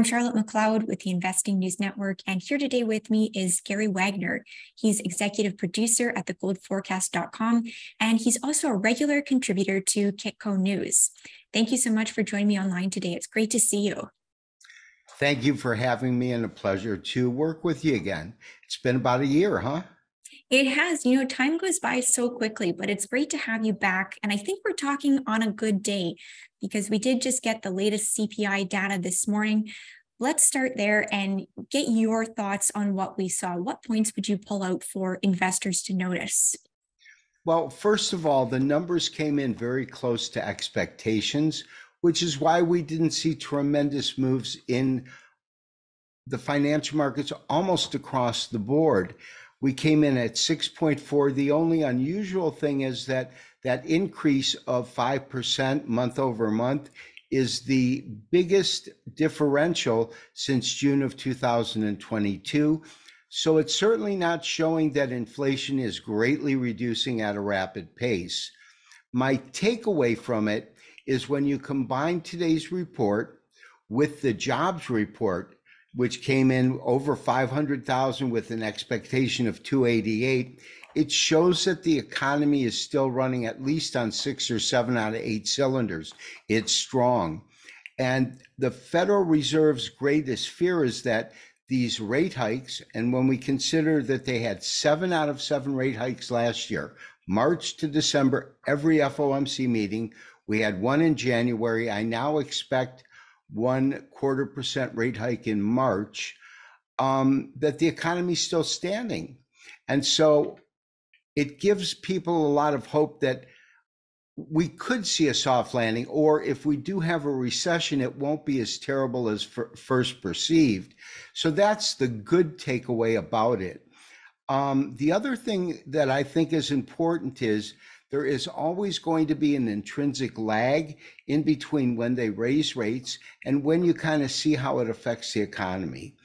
I'm Charlotte McLeod with the Investing News Network, and here today with me is Gary Wagner. He's executive producer at thegoldforecast.com, and he's also a regular contributor to Kitco News. Thank you so much for joining me online today. It's great to see you. Thank you for having me, and a pleasure to work with you again. It's been about a year, huh? It has, you know, time goes by so quickly, but it's great to have you back. And I think we're talking on a good day because we did just get the latest CPI data this morning. Let's start there and get your thoughts on what we saw. What points would you pull out for investors to notice? Well, first of all, the numbers came in very close to expectations, which is why we didn't see tremendous moves in the financial markets almost across the board. We came in at 6.4. The only unusual thing is that that increase of 5% month over month is the biggest differential since June of 2022. So it's certainly not showing that inflation is greatly reducing at a rapid pace. My takeaway from it is when you combine today's report with the jobs report, which came in over 500,000 with an expectation of 288, it shows that the economy is still running at least on six or seven out of eight cylinders. It's strong. And the Federal Reserve's greatest fear is that these rate hikes, and when we consider that they had seven out of seven rate hikes last year, March to December, every FOMC meeting, we had one in January. I now expect one quarter percent rate hike in March, um, that the economy's still standing. And so it gives people a lot of hope that we could see a soft landing, or if we do have a recession, it won't be as terrible as first perceived. So that's the good takeaway about it. Um, the other thing that I think is important is there is always going to be an intrinsic lag in between when they raise rates and when you kind of see how it affects the economy.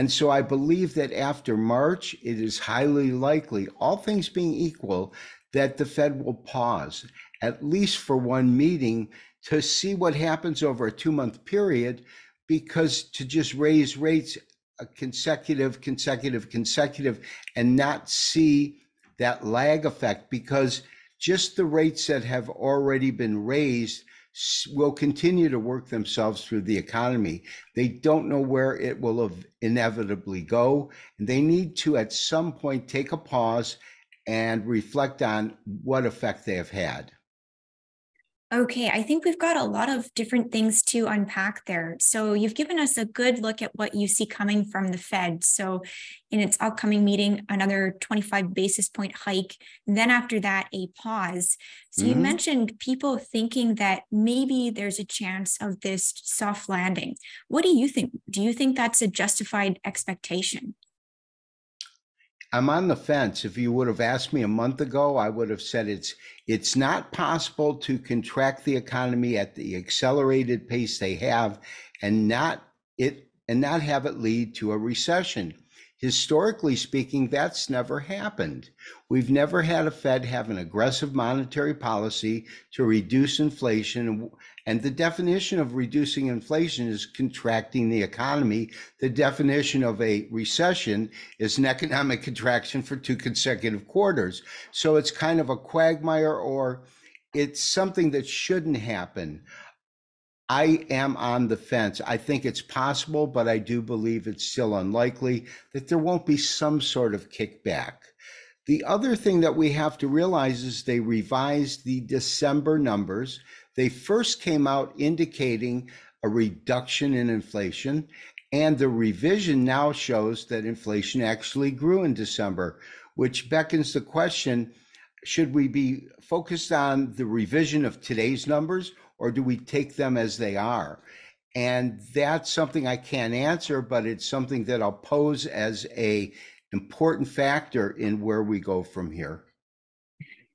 And so I believe that after March, it is highly likely, all things being equal, that the Fed will pause, at least for one meeting, to see what happens over a two month period, because to just raise rates a consecutive, consecutive, consecutive, and not see that lag effect, because just the rates that have already been raised will continue to work themselves through the economy. They don't know where it will inevitably go. And they need to, at some point, take a pause and reflect on what effect they have had. Okay, I think we've got a lot of different things to unpack there. So, you've given us a good look at what you see coming from the Fed. So, in its upcoming meeting, another 25 basis point hike. then, after that, a pause. So, mm-hmm. you mentioned people thinking that maybe there's a chance of this soft landing. What do you think? Do you think that's a justified expectation? I'm on the fence. If you would have asked me a month ago, I would have said it's it's not possible to contract the economy at the accelerated pace they have and not it and not have it lead to a recession. Historically speaking, that's never happened. We've never had a Fed have an aggressive monetary policy to reduce inflation. And the definition of reducing inflation is contracting the economy. The definition of a recession is an economic contraction for two consecutive quarters. So it's kind of a quagmire or it's something that shouldn't happen. I am on the fence. I think it's possible, but I do believe it's still unlikely that there won't be some sort of kickback. The other thing that we have to realize is they revised the December numbers. They first came out indicating a reduction in inflation, and the revision now shows that inflation actually grew in December, which beckons the question should we be focused on the revision of today's numbers or do we take them as they are? And that's something I can't answer, but it's something that I'll pose as a important factor in where we go from here.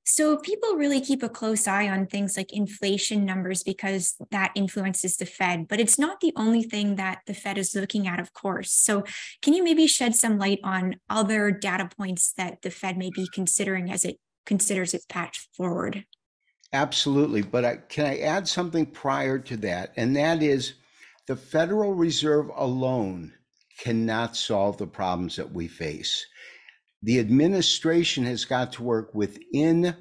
So people really keep a close eye on things like inflation numbers because that influences the Fed, but it's not the only thing that the Fed is looking at, of course. So can you maybe shed some light on other data points that the Fed may be considering as it considers its path forward? Absolutely. But I, can I add something prior to that? And that is The Federal Reserve alone cannot solve the problems that we face. The administration has got to work within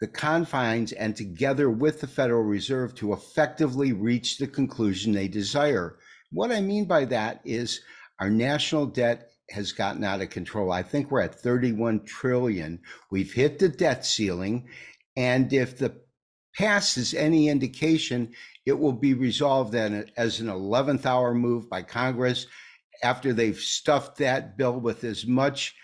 the confines and together with the Federal Reserve to effectively reach the conclusion they desire. What I mean by that is our national debt has gotten out of control. I think we're at 31 trillion. We've hit the debt ceiling. And if the past is any indication, it will be resolved as an 11th hour move by Congress after they've stuffed that bill with as much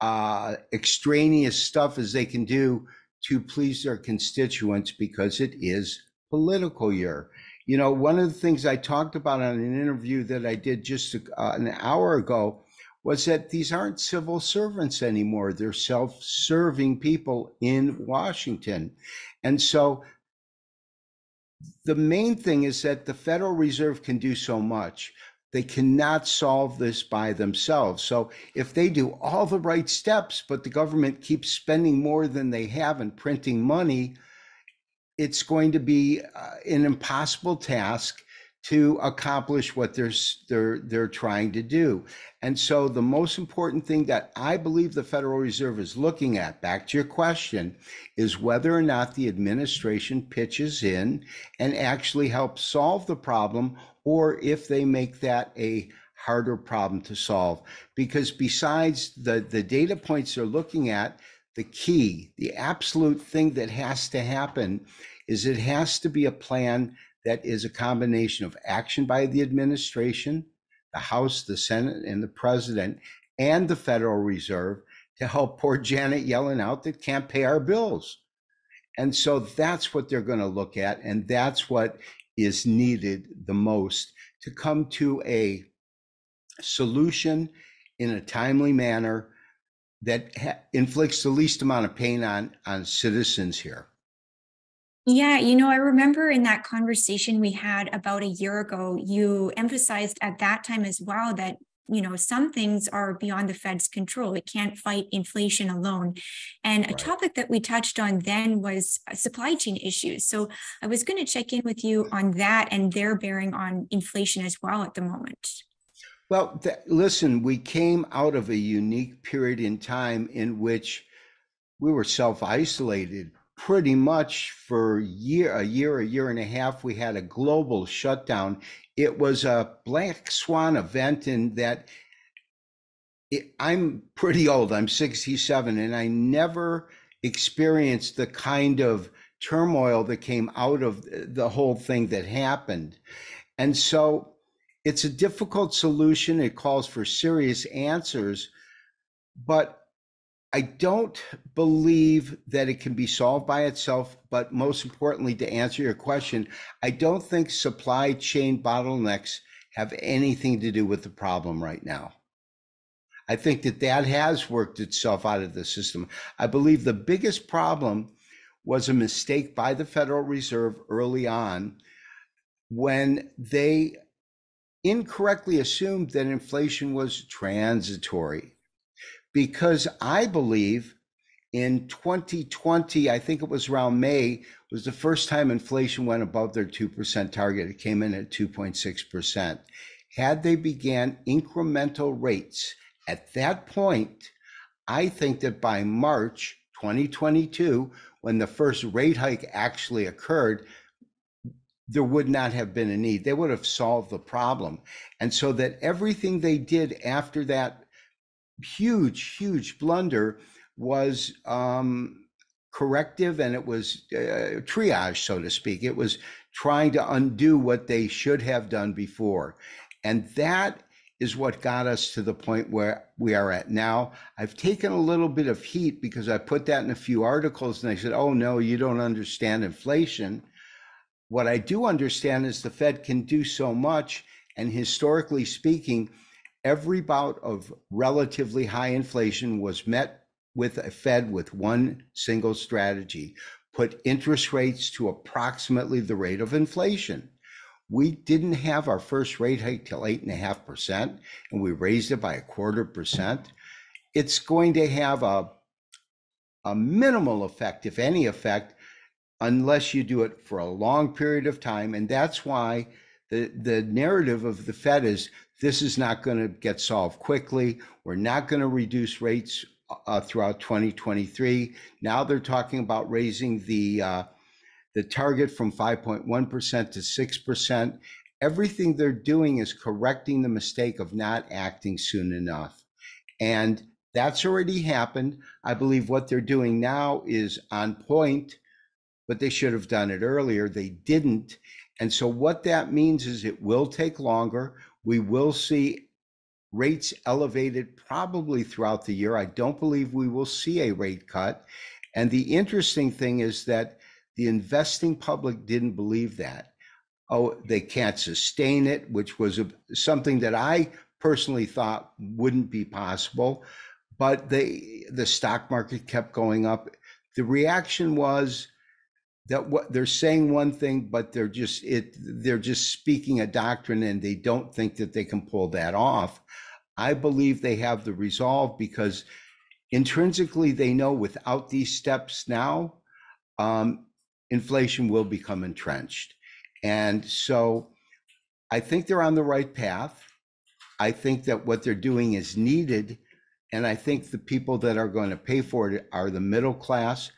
uh, extraneous stuff as they can do to please their constituents because it is political year. You know, one of the things I talked about on an interview that I did just uh, an hour ago was that these aren't civil servants anymore. They're self serving people in Washington. And so the main thing is that the Federal Reserve can do so much. They cannot solve this by themselves. So if they do all the right steps, but the government keeps spending more than they have and printing money, it's going to be uh, an impossible task to accomplish what they're they're they're trying to do. And so the most important thing that I believe the Federal Reserve is looking at, back to your question, is whether or not the administration pitches in and actually helps solve the problem or if they make that a harder problem to solve. Because besides the, the data points they're looking at, the key, the absolute thing that has to happen is it has to be a plan that is a combination of action by the administration, the House, the Senate, and the president, and the Federal Reserve to help poor Janet Yellen out that can't pay our bills. And so that's what they're going to look at. And that's what is needed the most to come to a solution in a timely manner that ha- inflicts the least amount of pain on on citizens here. Yeah, you know, I remember in that conversation we had about a year ago, you emphasized at that time as well that you know some things are beyond the fed's control. It can't fight inflation alone. And right. a topic that we touched on then was uh, supply chain issues. So i was going to check in with you on that and their bearing on inflation as well at the moment. Well th- listen we came out of a unique period in time in which we were self-isolated pretty much for year a year a year and a half we had a global shutdown. It was a black swan event in that it, i'm pretty old. I'm 67 and i never experienced the kind of turmoil that came out of the whole thing that happened. And so it's a difficult solution. It calls for serious answers but I don't believe that it can be solved by itself, but most importantly, to answer your question, I don't think supply chain bottlenecks have anything to do with the problem right now. I think that that has worked itself out of the system. I believe the biggest problem was a mistake by the Federal Reserve early on when they incorrectly assumed that inflation was transitory because I believe in 2020, I think it was around May, was the first time inflation went above their 2% target. It came in at 2.6%. Had they began incremental rates at that point, I think that by March 2022, when the first rate hike actually occurred, there would not have been a need. They would have solved the problem. And so that everything they did after that huge, huge blunder was um, corrective and it was uh, triage, so to speak. It was trying to undo what they should have done before. And that is what got us to the point where we are at now. I've taken a little bit of heat because I put that in a few articles and I said, oh, no, you don't understand inflation. What I do understand is the Fed can do so much. And historically speaking, every bout of relatively high inflation was met with a Fed with one single strategy put interest rates to approximately the rate of inflation. We didn't have our first rate hike till eight and a half percent, and we raised it by a quarter percent. It's going to have a, a minimal effect, if any effect, unless you do it for a long period of time. And that's why the, the narrative of the Fed is this is not going to get solved quickly. We're not going to reduce rates uh, throughout 2023. Now they're talking about raising the uh, the target from 5.1% to 6%. Everything they're doing is correcting the mistake of not acting soon enough. And that's already happened. I believe what they're doing now is on point, but they should have done it earlier. They didn't. And so, what that means is it will take longer. We will see rates elevated probably throughout the year. I don't believe we will see a rate cut. And the interesting thing is that the investing public didn't believe that. Oh, they can't sustain it, which was a, something that I personally thought wouldn't be possible. But they, the stock market kept going up. The reaction was that what they're saying one thing, but they're just it they're just speaking a doctrine and they don't think that they can pull that off. I believe they have the resolve because intrinsically they know without these steps now, um, inflation will become entrenched. And so I think they're on the right path. I think that what they're doing is needed. And I think the people that are going to pay for it are the middle class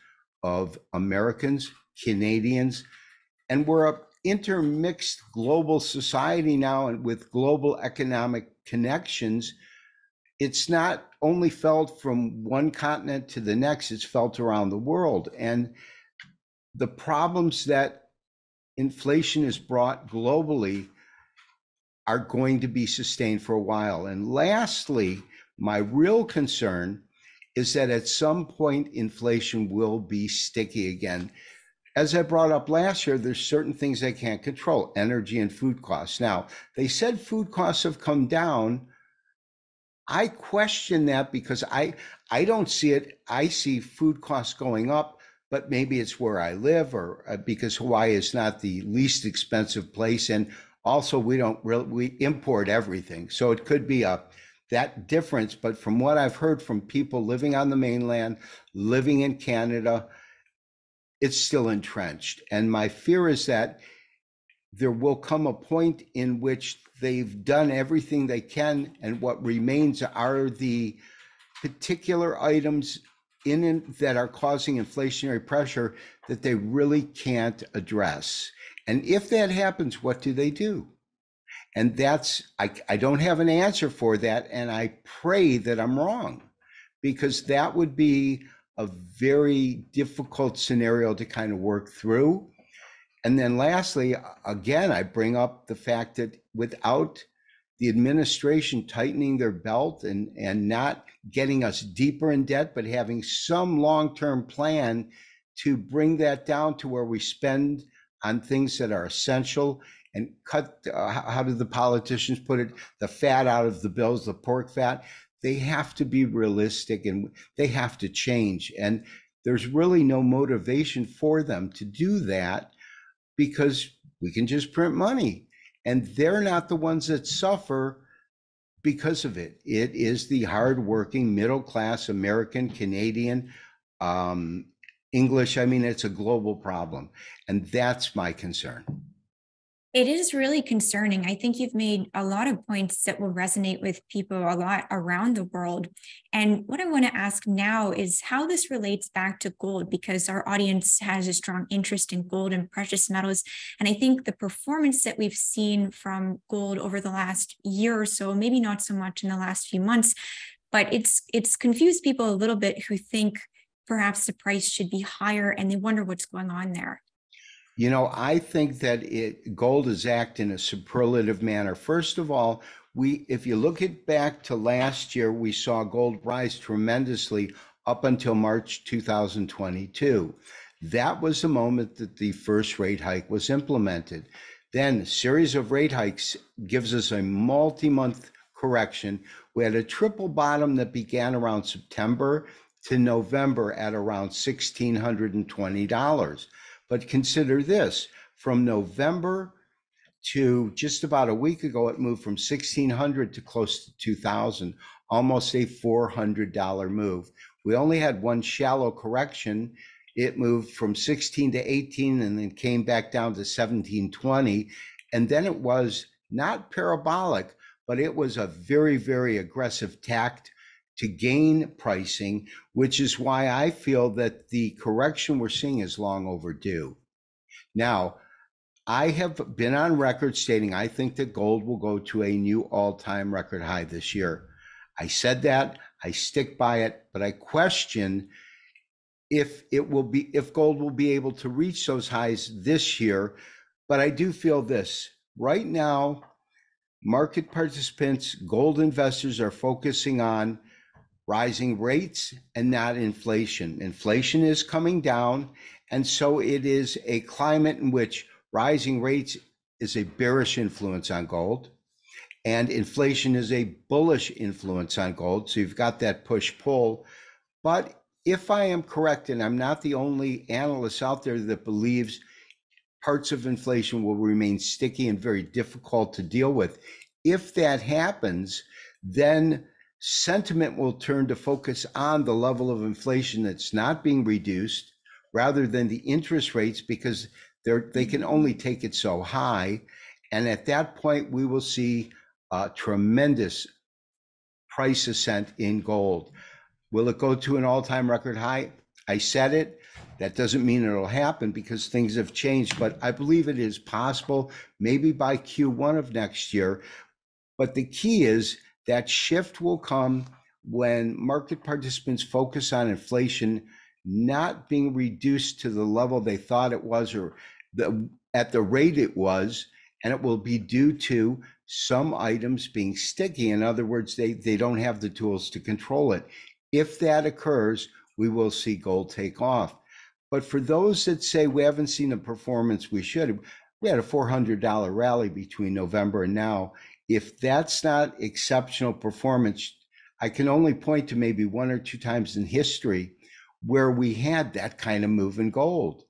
of Americans, Canadians, and we're a intermixed global society now and with global economic connections. It's not only felt from one continent to the next, it's felt around the world. And the problems that inflation has brought globally are going to be sustained for a while. And lastly, my real concern is that at some point inflation will be sticky again. As I brought up last year, there's certain things they can't control, energy and food costs. Now, they said food costs have come down. I question that because I I don't see it. I see food costs going up but maybe it's where I live or uh, because Hawaii is not the least expensive place. And also we don't really, we import everything. So it could be a, that difference. But from what I've heard from people living on the mainland, living in Canada, it's still entrenched. And my fear is that there will come a point in which they've done everything they can, and what remains are the particular items in, in that are causing inflationary pressure that they really can't address. And if that happens, what do they do? And that's, I, I don't have an answer for that. And I pray that I'm wrong because that would be a very difficult scenario to kind of work through. And then lastly, again, I bring up the fact that without the administration tightening their belt and, and not getting us deeper in debt, but having some long term plan to bring that down to where we spend on things that are essential and cut, uh, how do the politicians put it, the fat out of the bills, the pork fat. They have to be realistic and they have to change. And there's really no motivation for them to do that because we can just print money and they're not the ones that suffer because of it. It is the hardworking middle class American, Canadian, um, English. I mean, it's a global problem. And that's my concern. It is really concerning. I think you've made a lot of points that will resonate with people a lot around the world. And what I want to ask now is how this relates back to gold, because our audience has a strong interest in gold and precious metals. And I think the performance that we've seen from gold over the last year or so, maybe not so much in the last few months, but it's it's confused people a little bit who think perhaps the price should be higher and they wonder what's going on there. You know, I think that it gold is act in a superlative manner. First of all, we if you look at back to last year, we saw gold rise tremendously up until March 2022. That was the moment that the first rate hike was implemented. Then series of rate hikes gives us a multi-month correction. We had a triple bottom that began around September to November at around $1,620. But consider this from November to just about a week ago, it moved from 1600 to close to 2000, almost a $400 move. We only had one shallow correction. It moved from 16 to 18 and then came back down to 1720. And then it was not parabolic, but it was a very, very aggressive tact to gain pricing, which is why I feel that the correction we're seeing is long overdue. Now, I have been on record stating I think that gold will go to a new all time record high this year. I said that, I stick by it, but I question if it will be if gold will be able to reach those highs this year. But I do feel this right now, market participants, gold investors are focusing on rising rates and not inflation. Inflation is coming down. And so it is a climate in which rising rates is a bearish influence on gold and inflation is a bullish influence on gold. So you've got that push pull. But if I am correct, and I'm not the only analyst out there that believes parts of inflation will remain sticky and very difficult to deal with, if that happens, then sentiment will turn to focus on the level of inflation that's not being reduced rather than the interest rates because they can only take it so high. And at that point, we will see a tremendous price ascent in gold. Will it go to an all time record high? I said it. That doesn't mean it'll happen because things have changed, but I believe it is possible, maybe by Q1 of next year. But the key is that shift will come when market participants focus on inflation not being reduced to the level they thought it was or the, at the rate it was, and it will be due to some items being sticky. In other words, they, they don't have the tools to control it. If that occurs, we will see gold take off. But for those that say we haven't seen the performance we should, we had a $400 rally between November and now if that's not exceptional performance, I can only point to maybe one or two times in history where we had that kind of move in gold.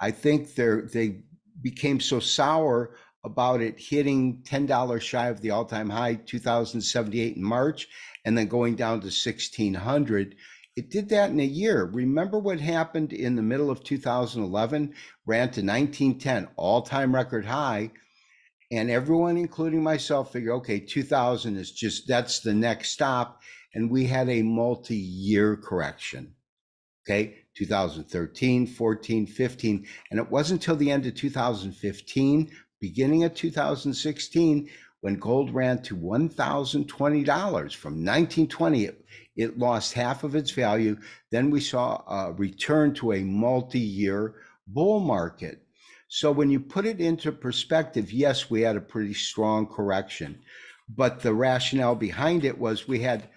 I think they they became so sour about it hitting $10 shy of the all-time high 2078 in March and then going down to 1600 it did that in a year. Remember what happened in the middle of 2011? Ran to 1910, all time record high and everyone including myself figured okay 2000 is just that's the next stop. And we had a multi-year correction okay? 2013 14 15 and it wasn't until the end of 2015 beginning of 2016 when gold ran to $1020 from 1920 it, it lost half of its value. Then we saw a return to a multi-year bull market so when you put it into perspective, yes, we had a pretty strong correction, but the rationale behind it was we had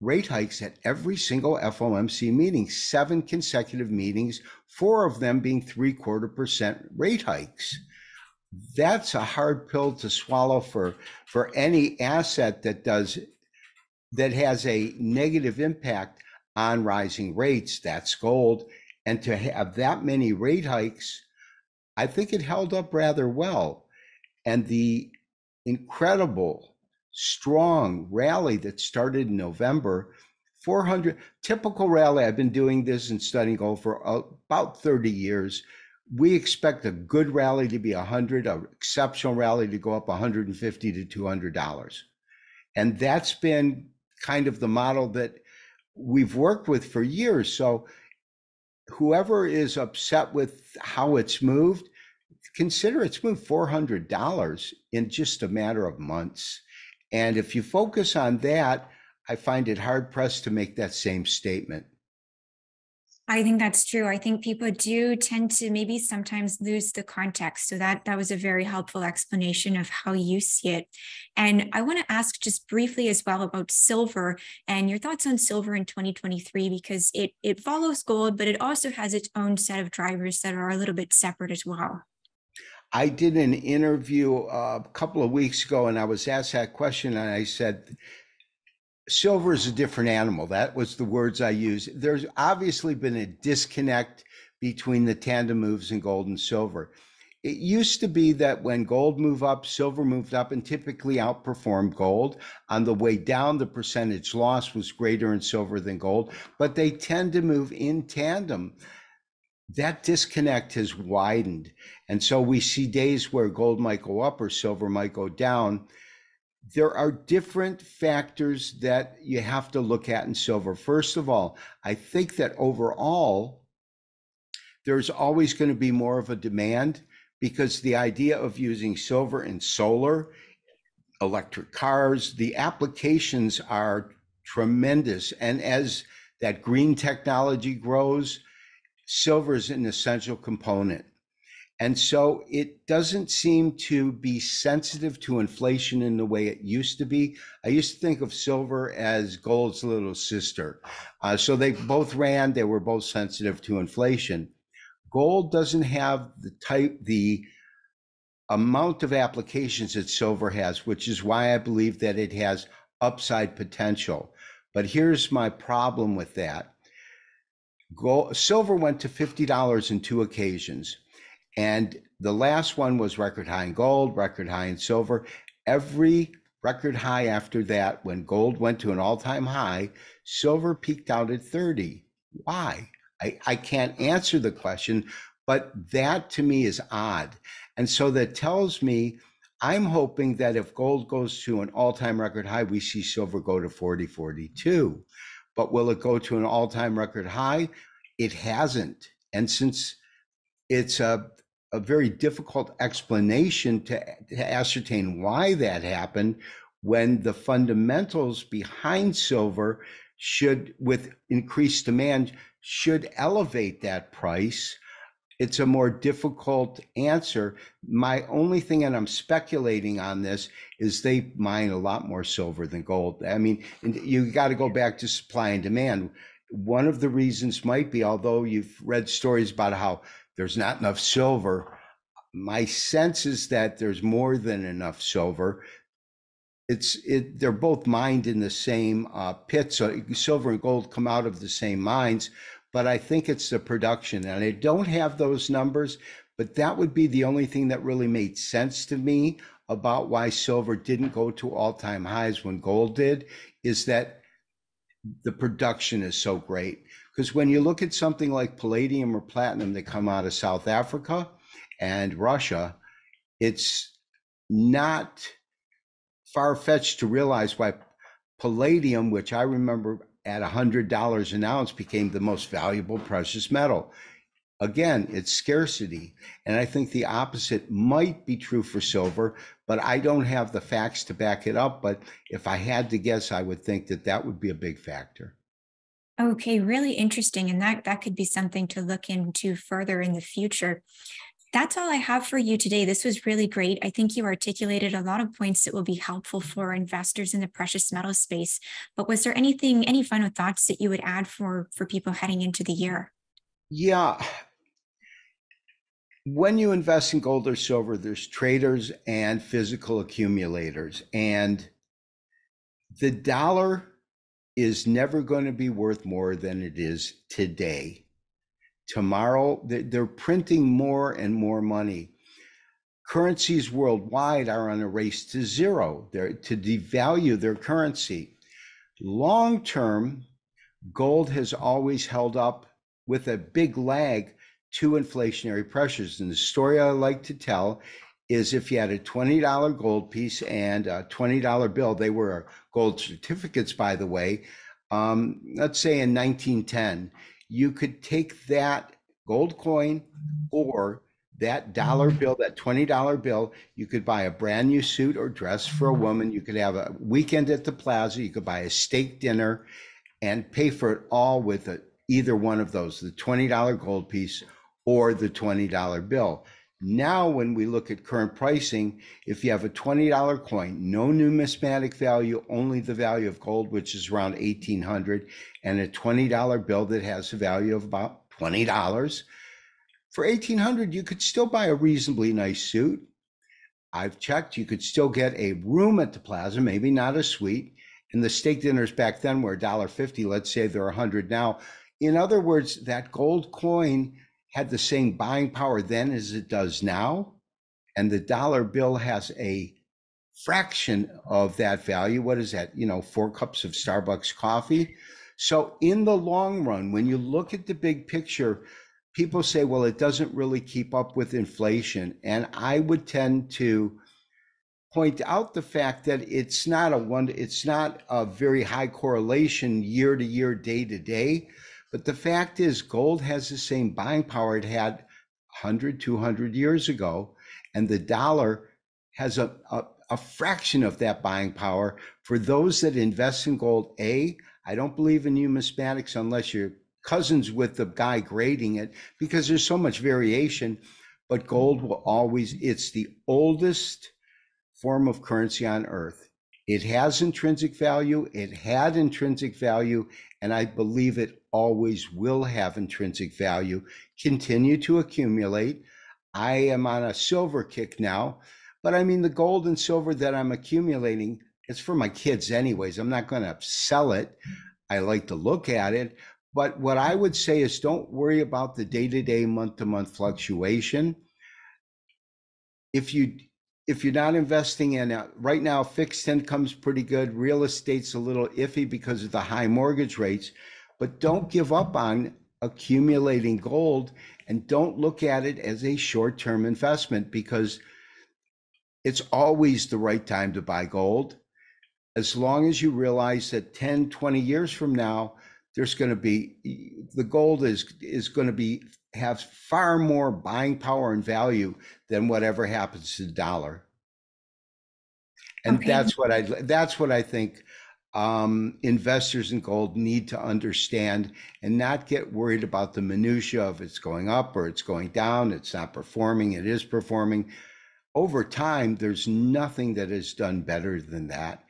rate hikes at every single FOMC meeting, seven consecutive meetings, four of them being three quarter percent rate hikes. That's a hard pill to swallow for, for any asset that does that has a negative impact on rising rates. That's gold. And to have that many rate hikes I think it held up rather well. And the incredible, strong rally that started in November 400 typical rally. I've been doing this and studying gold for about 30 years. We expect a good rally to be 100, an exceptional rally to go up 150 to 200 dollars, and that's been kind of the model that we've worked with for years. So whoever is upset with how it's moved, consider it's moved $400 in just a matter of months. And if you focus on that, I find it hard pressed to make that same statement. I think that's true. I think people do tend to maybe sometimes lose the context. So that that was a very helpful explanation of how you see it. And I want to ask just briefly as well about silver and your thoughts on silver in 2023 because it it follows gold, but it also has its own set of drivers that are a little bit separate as well. I did an interview uh, a couple of weeks ago and I was asked that question and I said silver is a different animal. That was the words I used. There's obviously been a disconnect between the tandem moves in gold and silver. It used to be that when gold moved up, silver moved up and typically outperformed gold. On the way down, the percentage loss was greater in silver than gold, but they tend to move in tandem. that disconnect has widened. And so we see days where gold might go up or silver might go down. There are different factors that you have to look at in silver. First of all, I think that overall, there's always going to be more of a demand because the idea of using silver in solar, electric cars, the applications are tremendous. And as that green technology grows, silver is an essential component. And so it doesn't seem to be sensitive to inflation in the way it used to be. I used to think of silver as gold's little sister. Uh, so they both ran, they were both sensitive to inflation. Gold doesn't have the type, the amount of applications that silver has, which is why I believe that it has upside potential. But here's my problem with that. Gold, silver went to $50 in two occasions. And the last one was record high in gold, record high in silver. Every record high after that, when gold went to an all time high, silver peaked out at 30. Why? I, I can't answer the question, but that to me is odd. And so that tells me I'm hoping that if gold goes to an all time record high, we see silver go to 40, 42. But will it go to an all time record high? It hasn't. And since it's a, a very difficult explanation to, to ascertain why that happened, when the fundamentals behind silver should, with increased demand, should elevate that price it's a more difficult answer. My only thing, and I'm speculating on this, is they mine a lot more silver than gold. I mean, you got to go back to supply and demand. One of the reasons might be, although you've read stories about how there's not enough silver, my sense is that there's more than enough silver. It's it. They're both mined in the same uh, pits. So silver and gold come out of the same mines, but I think it's the production. And I don't have those numbers, but that would be the only thing that really made sense to me about why silver didn't go to all time highs when gold did is that the production is so great. Because when you look at something like palladium or platinum that come out of South Africa and Russia, it's not far fetched to realize why palladium, which I remember at $100 an ounce became the most valuable precious metal. Again, it's scarcity. And I think the opposite might be true for silver, but I don't have the facts to back it up. But if I had to guess, I would think that that would be a big factor. Okay, really interesting. And that, that could be something to look into further in the future that's all I have for you today. This was really great. I think you articulated a lot of points that will be helpful for investors in the precious metal space. But was there anything, any final thoughts that you would add for for people heading into the year? Yeah. When you invest in gold or silver, there's traders and physical accumulators. And the dollar is never going to be worth more than it is today tomorrow. They're printing more and more money. Currencies worldwide are on a race to zero. They're to devalue their currency. Long term, gold has always held up with a big lag to inflationary pressures. And the story I like to tell is if you had a $20 gold piece and a $20 bill, they were gold certificates, by the way. Um, let's say in 1910, you could take that gold coin or that dollar bill, that $20 bill, you could buy a brand new suit or dress for a woman. You could have a weekend at the plaza. You could buy a steak dinner and pay for it all with a, either one of those, the $20 gold piece or the $20 bill. Now, when we look at current pricing, if you have a $20 coin, no numismatic value, only the value of gold, which is around 1800 and a $20 bill that has a value of about $20. For 1800 you could still buy a reasonably nice suit. I've checked, you could still get a room at the plaza, maybe not a suite. And the steak dinners back then were $1.50. Let's say they're 100 now. In other words, that gold coin had the same buying power then as it does now. And the dollar bill has a fraction of that value. What is that? You know, four cups of Starbucks coffee. So, in the long run, when you look at the big picture, people say, well, it doesn't really keep up with inflation. And I would tend to point out the fact that it's not a one, it's not a very high correlation year to year, day to day. But the fact is, gold has the same buying power it had 100, 200 years ago. And the dollar has a, a, a fraction of that buying power. For those that invest in gold, A, I don't believe in numismatics unless you're cousins with the guy grading it because there's so much variation. But gold will always, it's the oldest form of currency on earth. It has intrinsic value, it had intrinsic value, and I believe it always will have intrinsic value. Continue to accumulate. I am on a silver kick now, but I mean, the gold and silver that I'm accumulating, it's for my kids, anyways. I'm not going to sell it. I like to look at it. But what I would say is don't worry about the day to day, month to month fluctuation. If you if you're not investing in it, right now, fixed income's pretty good. Real estate's a little iffy because of the high mortgage rates, but don't give up on accumulating gold and don't look at it as a short term investment because it's always the right time to buy gold. As long as you realize that 10, 20 years from now, there's going to be the gold is is going to be have far more buying power and value than whatever happens to the dollar. And Okay. that's what I that's what I think um, investors in gold need to understand and not get worried about the minutia of it's going up or it's going down, it's not performing, it is performing. Over time, there's nothing that is done better than that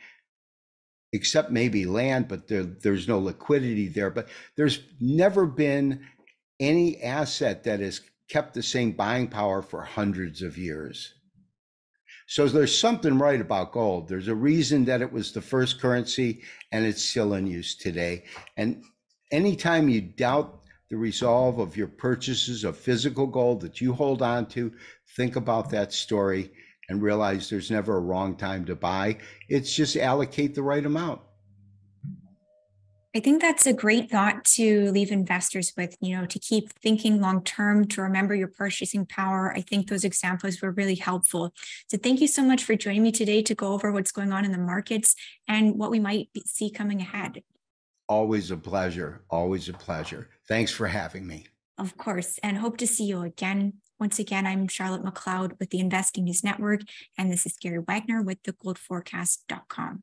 except maybe land, but there, there's no liquidity there. But there's never been any asset that has kept the same buying power for hundreds of years. So there's something right about gold. There's a reason that it was the first currency and it's still in use today. And anytime you doubt the resolve of your purchases of physical gold that you hold on to, think about that story and realize there's never a wrong time to buy. It's just allocate the right amount. I think that's a great thought to leave investors with, you know, to keep thinking long term, to remember your purchasing power. I think those examples were really helpful. So thank you so much for joining me today to go over what's going on in the markets and what we might be- see coming ahead. Always a pleasure. Always a pleasure. Thanks for having me. Of course, and hope to see you again. Once again, I'm Charlotte McLeod with the Investing News Network, and this is Gary Wagner with the goldforecast.com.